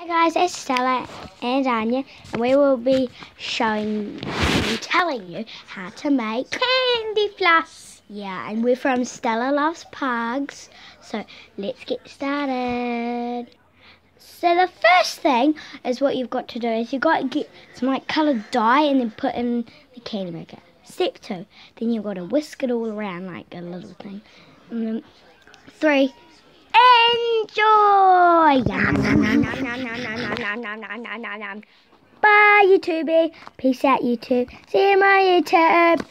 Hi guys, it's Stella and Anya, and we will be showing and telling you how to make candy floss. Yeah, and we're from Stella Loves Pugs, so let's get started. So the first thing is what you've got to do is you've got to get some like coloured dye and then put in the candy maker. Step two, then you've got to whisk it all around like a little thing. And then three, enjoy! Yum, yum, yum, nom, nom, nom, nom, nom, nom. Bye, YouTube. Peace out, YouTube. See you, my YouTube.